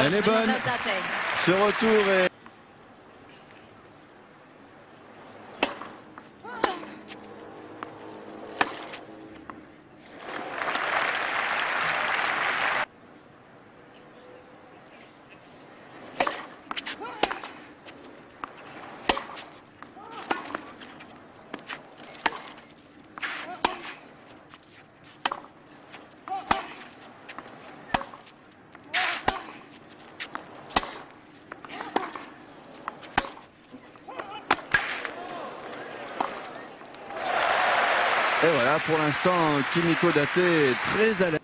Elle est bonne. Ce retour est... Et pour l'instant, Kimiko Daté très à l'aise.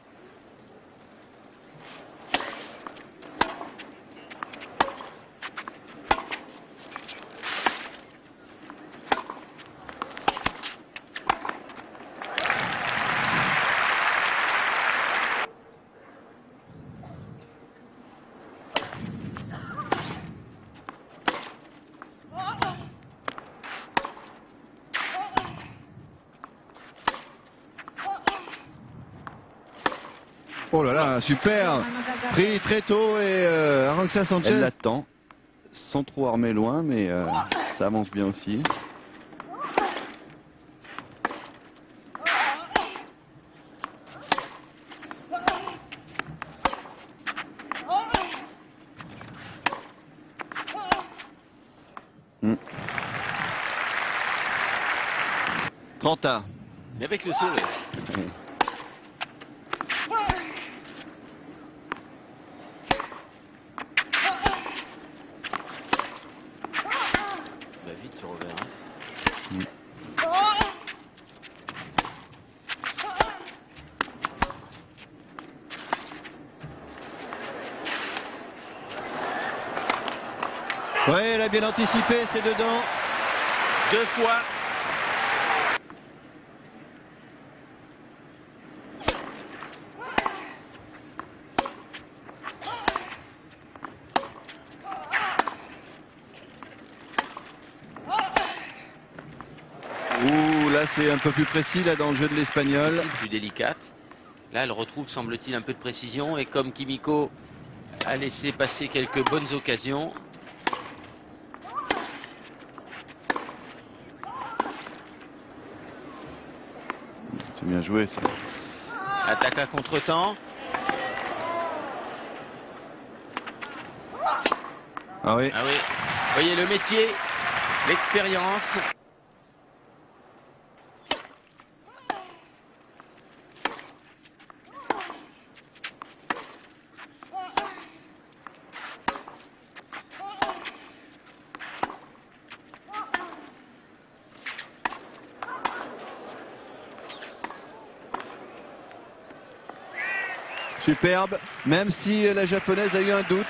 Super Pris très tôt et euh, Aranxa Sanchez. Elle l'attend, sans trop armer loin, mais euh, ça avance bien aussi. Hmm. 30 A. Mais avec le sourire vite sur revers. hein. Oui, elle a bien anticipé, c'est dedans. Deux fois. Ouh, là c'est un peu plus précis là dans le jeu de l'espagnol. Plus délicate. Là, elle retrouve, semble-t-il, un peu de précision. Et comme Kimiko a laissé passer quelques bonnes occasions, C'est bien joué ça. attaque à contre-temps. Ah oui. Ah oui. Voyez le métier, l'expérience. Superbe, même si la japonaise a eu un doute.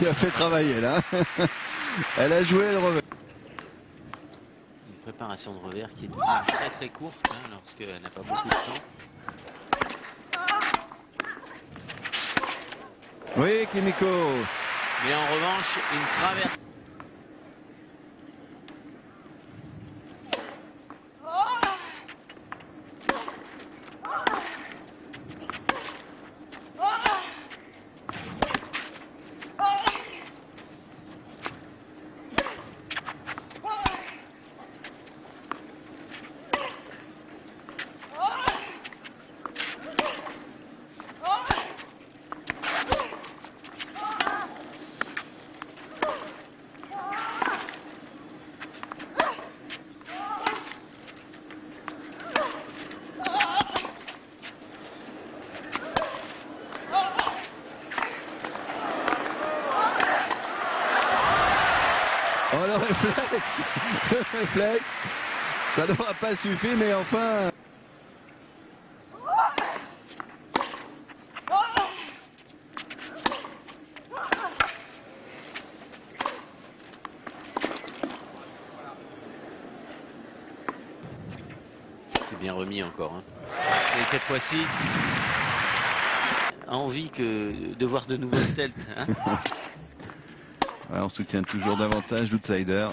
Il a fait travailler là. Elle a joué le revers. Une préparation de revers qui est très très courte hein, lorsqu'elle n'a pas beaucoup de temps. Oui, Kimiko. Mais en revanche, une traversée. réflexe. Ça n'aura pas suffi, mais enfin... C'est bien remis encore. Hein. Et cette fois-ci, envie que de voir de nouvelles têtes. Hein. on soutient toujours davantage l'outsider.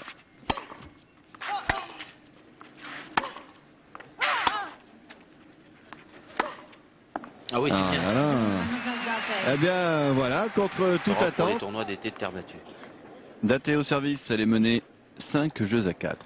Ah oui, c'est ah, bien. Eh bien, voilà, contre toute attente. Les tournois d'été de terre battue. Daté au service, elle est menée 5 jeux à 4.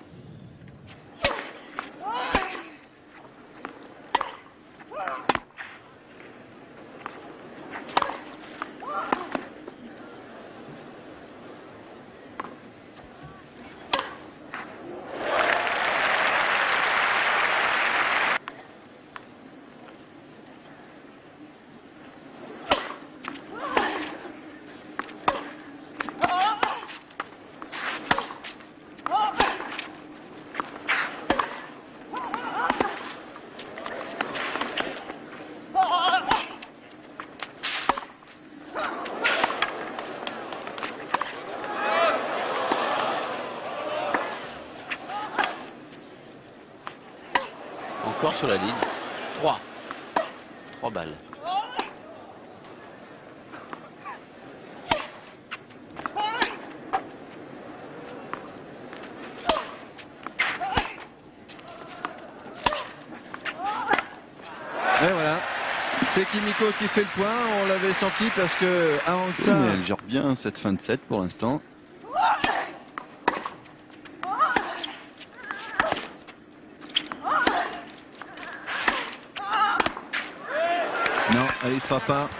Encore sur la ligne. 3. 3 balles. Et voilà. C'est Kimiko qui fait le point. On l'avait senti parce que avant ça, elle gère bien cette fin de set pour l'instant. Alice pas.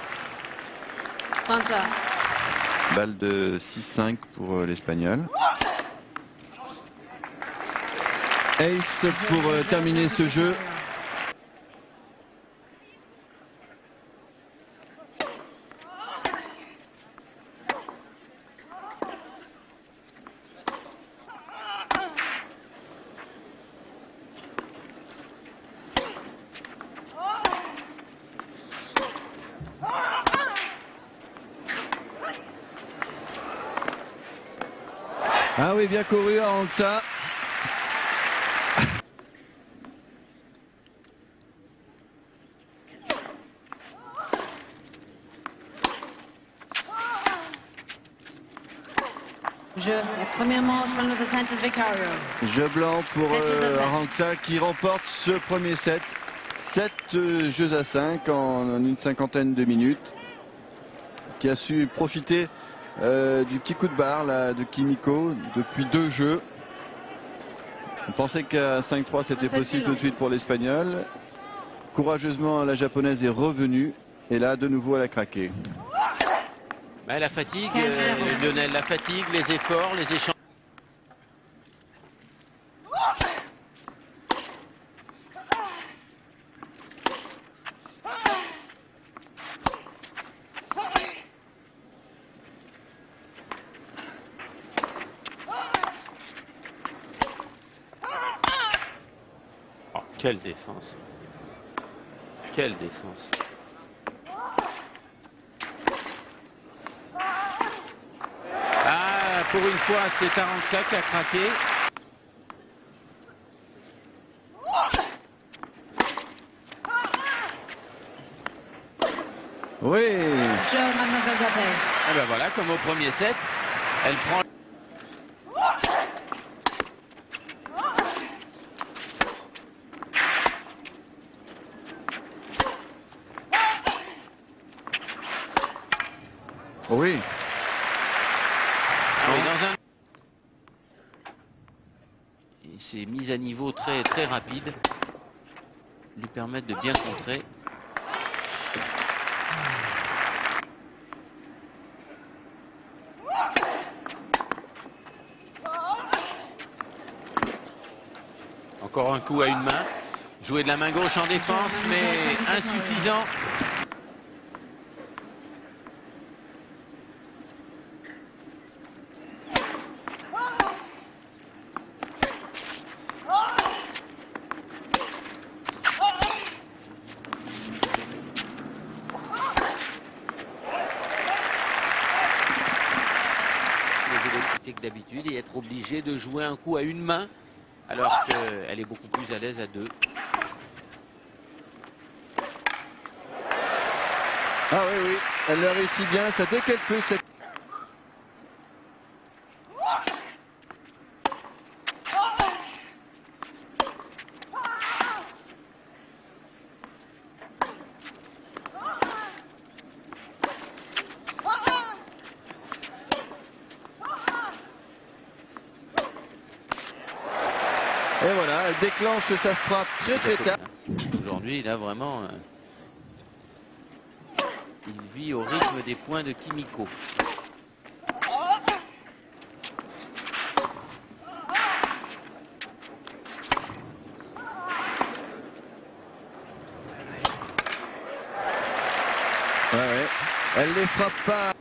Balle de 6-5 pour euh, l'Espagnol. Ace pour euh, terminer ce jeu. Oui, bien couru que ça. Jeu, Sanchez Vicario. Jeu blanc pour euh, Aranksa qui remporte ce premier set. 7 euh, jeux à 5 en une cinquantaine de minutes. Qui a su profiter euh, du petit coup de barre là, de Kimiko depuis deux jeux. On pensait qu'à 5-3 c'était possible tout de suite pour l'Espagnol. Courageusement la japonaise est revenue et là de nouveau elle a craqué. Bah, la fatigue, euh, Lionel, la fatigue, les efforts, les échanges. Quelle défense. Quelle défense. Ah, pour une fois, c'est 45 qui a craqué. Oui. Et ben voilà, comme au premier set, elle prend Oui. Ah dans un... Et ces mises à niveau très très lui permettent de bien contrer. Encore un coup à une main. Jouer de la main gauche en défense, mais insuffisant. d'habitude et être obligée de jouer un coup à une main alors qu'elle est beaucoup plus à l'aise à deux. Ah oui, oui, elle le réussit bien, ça dès qu'elle peut cette déclenche sa frappe très très tard. Aujourd'hui, il a vraiment. euh, il vit au rythme des points de Kimiko. Ouais, ouais. Elle les frappe pas.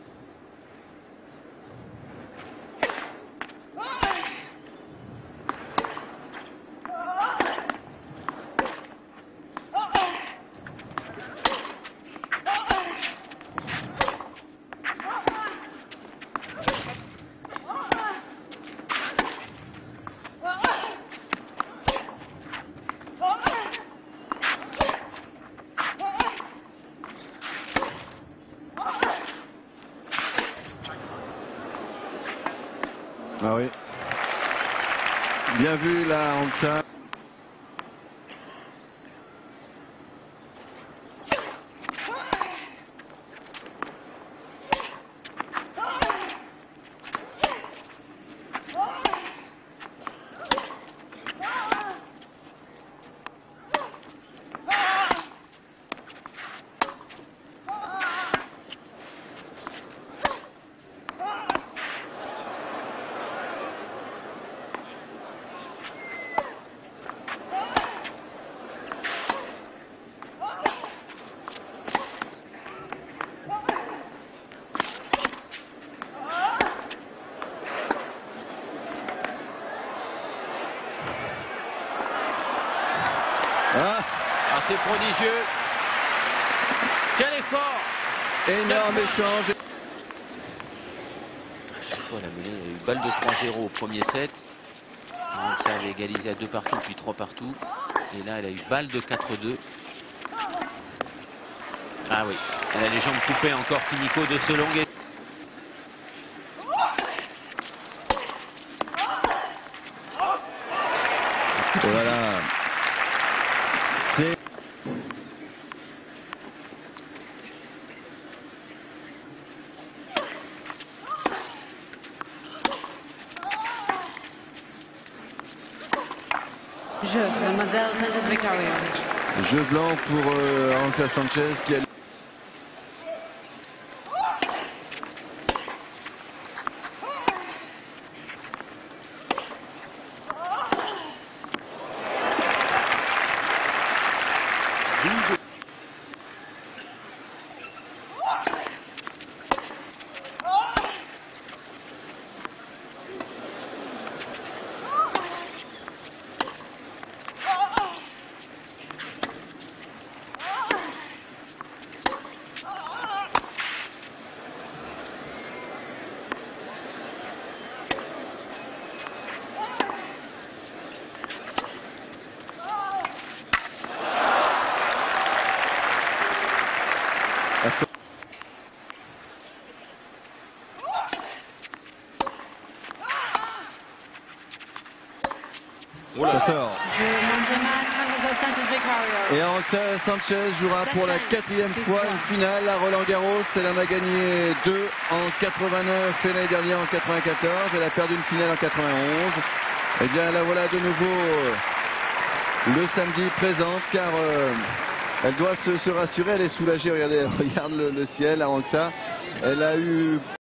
Bien vu là, Hansa. Ah, Ah, c'est prodigieux. Quel effort énorme échange. À chaque fois, la mêlée, il y a eu balle de 3-0 au premier set. Donc ça avait égalisé à 2 partout, puis 3 partout. Et là, elle a eu balle de 4-2. Ah oui, elle a les jambes coupées encore, Kimiko, de ce long. et- Voilà. C'est Jeu, Mademoiselle Sanchez Vicario. Jeu blanc pour euh, Sanchez qui a Ça sort. Vicario. Et Hansa Sanchez jouera pour la quatrième fois une finale à Roland Garros. Elle en a gagné deux en 89 et l'année dernière en 94. Elle a perdu une finale en 91. Eh bien la voilà de nouveau euh, le samedi présente car euh, elle doit se, se rassurer. Elle est soulagée. Regardez, elle regarde le, le ciel à Hansa. Elle a eu